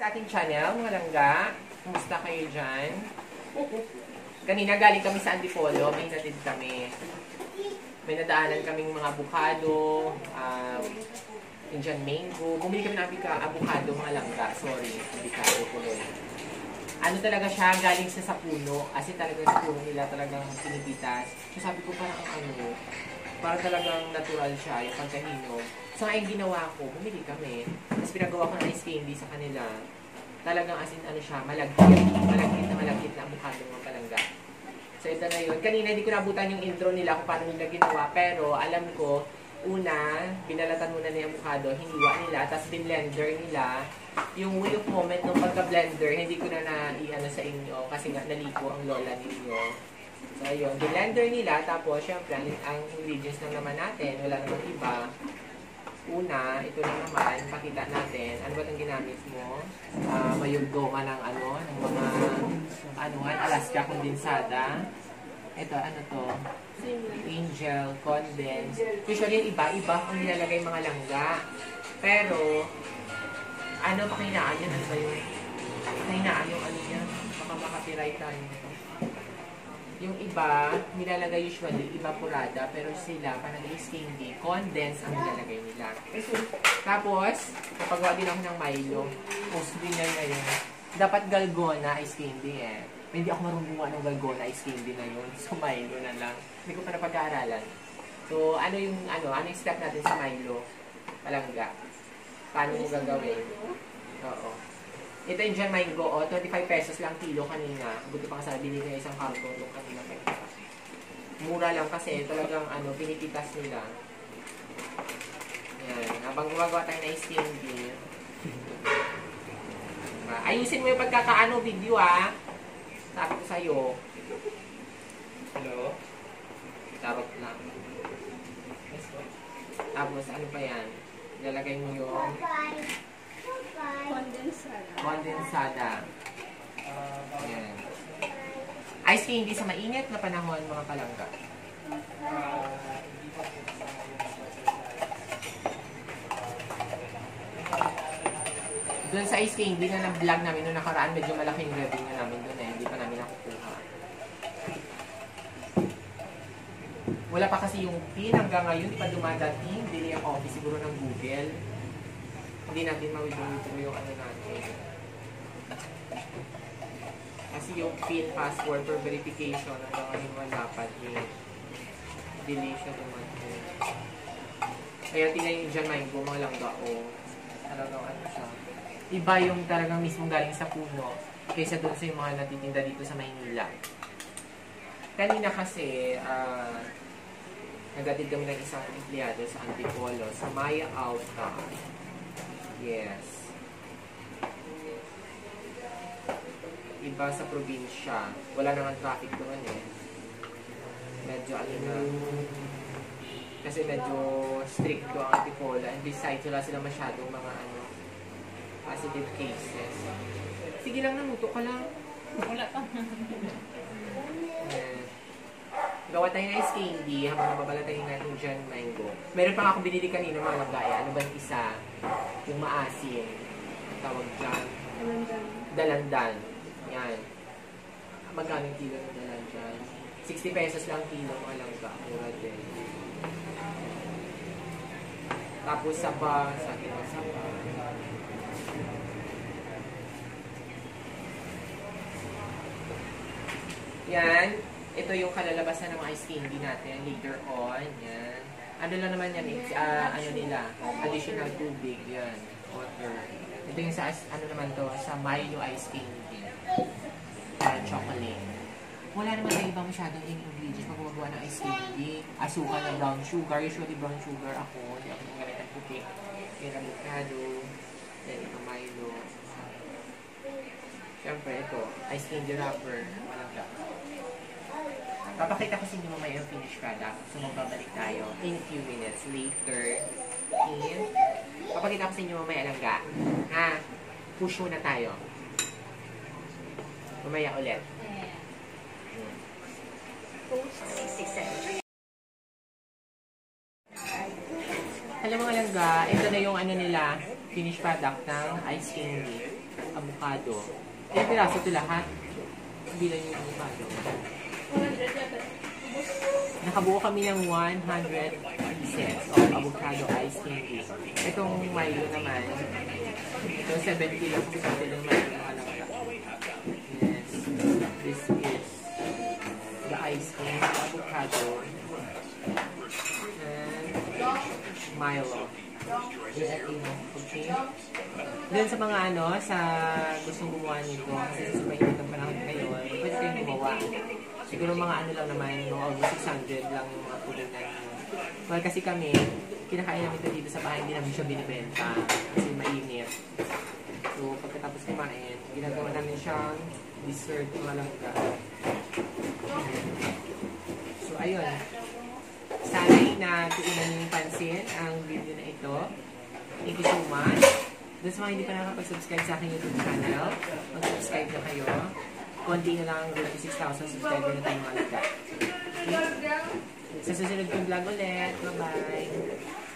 Sa ating channel, mga langga, kumusta kayo dyan? Kanina galing kami sa Antipolo, may natid kami. May nadaanan kaming mga avocado, um, Indian mango. Bumili kami ng abika, avocado, mga langga. Sorry, avocado tuloy. Ano talaga siya, galing sa sa puno. Kasi talaga sa puno nila talagang pinipitas. So sabi ko parang ang ano, parang talagang natural siya, yung pagkahinog. So ngayon ginawa ko, bumili kami. Tapos pinagawa ko ng ice candy sa kanila. Talagang as in ano siya, malagkit. Malagkit na malagkit na avocado mga palangga. So ito na yun. Kanina hindi ko nabutan yung intro nila kung paano nila ginawa. Pero alam ko, una, binalatan muna nila yung avocado, hiniwa nila, tapos binlender nila. Yung way of moment ng pagka-blender, hindi ko na na-iano sa inyo kasi nga naliko ang lola ninyo. So, ayun, blender nila, tapos, syempre, ang, ingredients lang naman natin, wala namang iba. Una, ito lang naman, pakita natin, ano ba itong ginamit mo? Uh, mayugdo ka ng ano, ng mga, ano nga, Alaska kondensada. Ito, ano to? Angel, condense. Usually, iba-iba kung nilalagay mga langga. Pero, ano, pakinaan yun? Ano ba yun? Pakinaan yung ano niya. Baka makapiright tayo. Yung iba, nilalagay usually evaporada, pero sila, parang candy, condense ang nilalagay nila. Tapos, napagawa din ako ng Milo. Post din na yun. Dapat galgona ice candy eh. Hindi ako marunong gumawa ng galgona ice candy na yun. So, Milo na lang. Hindi ko pa napag-aaralan. So, ano yung, ano, ano yung step natin sa Milo? Palangga. Paano mo gagawin? Oo. Ito yung John Mango, oh, 25 pesos lang kilo kanina. Buti pa kasi binili na isang carton nung kanina. Mura lang kasi talagang ano, pinipitas nila. Yan. Habang gumagawa tayo na ice candy. Ayusin mo yung pagkakaano video ah. Sabi ko sa'yo. Hello? Tarot lang. Tapos ano pa yan? Lalagay mo yung Condensada. Condensada. Ayan. Ice candy sa mainit na panahon, mga palangga. Doon sa ice candy na na-vlog namin noong nakaraan, medyo malaking revenue namin doon eh. Hindi pa namin nakukuha. Wala pa kasi yung pin hanggang ngayon, di pa dumadating. Hindi yung office siguro ng Google hindi natin mawithdraw yung ano natin. Kasi yung PIN password for verification, ano ngayon wala pa din. Delay siya dumating. Kaya tingnan yung dyan may mga lang gao. Talagang ano siya. Iba yung talagang mismong galing sa puno kaysa doon sa yung mga natitinda dito sa Maynila. Kanina kasi, ah, uh, nagatid kami ng isang empleyado sa Antipolo, sa Maya Alta. Yes. Iba sa probinsya. Wala naman traffic doon eh. Medyo ano na. Kasi medyo strict ang Antipola. And besides, wala sila masyadong mga ano, positive cases. Sige lang, namuto ka lang. Wala pa. yeah. Gawa tayo ng ice candy habang nababalatayin natin dyan mango. Meron pa nga akong binili kanina mga lagaya. Ano ba yung isa? Yung maasim. Tawag dyan. Dalandan. Dalandan. Yan. Magkano yung kilo ng dalandan? 60 pesos lang kilo mga langga. Mura din. Tapos saba. Sa akin ang saba. Yan ito yung kalalabasan ng ice candy natin later on. Yan. Ano lang naman yan, it's, uh, ano nila, additional tubig, yan, water. Ito yung sa, ano naman to, sa Milo ice candy. Uh, chocolate. Wala naman na ibang masyadong ingredients pag gumagawa ng ice candy. Asukal na brown sugar. Usually brown sugar ako. Hindi ako magalit ng puti. Yung avocado. Then ito Milo. Siyempre ito, ice candy wrapper. Walang Papakita ko sa inyo mamaya yung finished product. So, magbabalik tayo in a few minutes later. In, papakita ko sa inyo mamaya lang ga. Ha? Push muna tayo. Mamaya ulit. Alam mo langga, ito na yung ano nila, finished product ng ice candy. avocado. Ilang piraso ito lahat? Bilang yung avocado. Nakabuo kami ng 100 pieces of avocado ice candy. Itong Milo naman, ito 70 lang kasi pati lang Milo alangka. Yes, this is the ice cream, avocado, and Milo. Then sa mga ano, sa gustong gumawa nito, kasi sa mainit ang panahon ngayon, pwede kayong gumawa. Siguro mga ano lang naman, mga almost 600 lang yung mga pulinan nyo. Well, kasi kami, kinakain namin ito dito sa bahay, hindi namin siya binibenta kasi mainit. So, pagkatapos kumain, ginagawa namin siyang dessert mga langka. So, ayun. Sana'y na tuunan yung pansin ang video na ito. Thank you so much. Doon sa mga hindi pa nakapag-subscribe sa aking YouTube channel, mag-subscribe na kayo. Konti na lang, 26,000 subscriber na tayo mga langka. Okay? Sa susunod kong vlog ulit. Bye-bye!